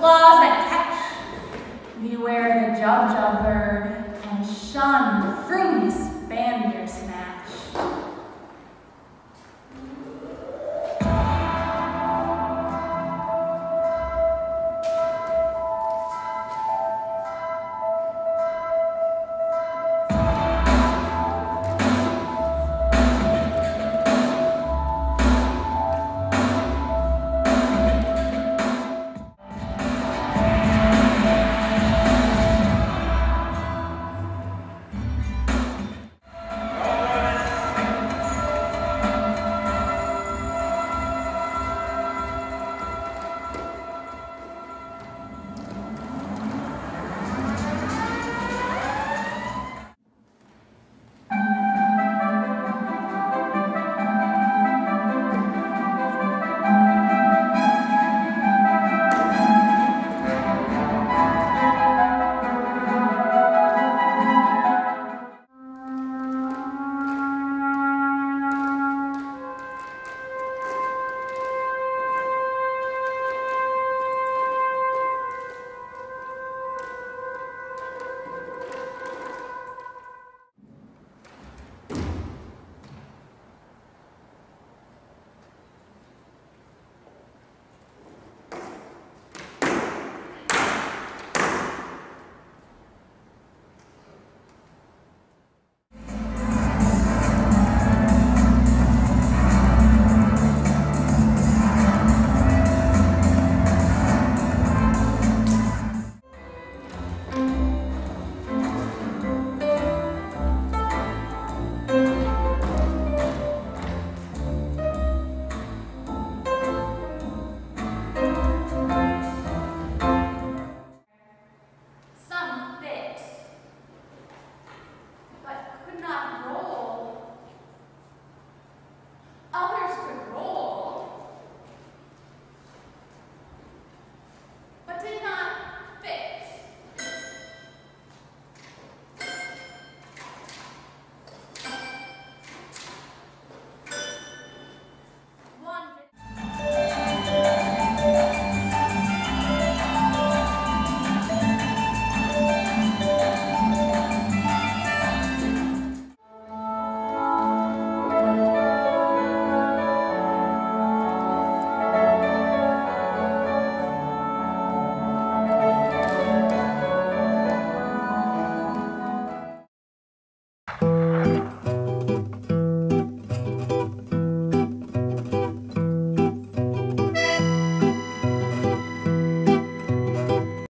claws that catch. Beware the job jumper.